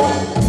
Show.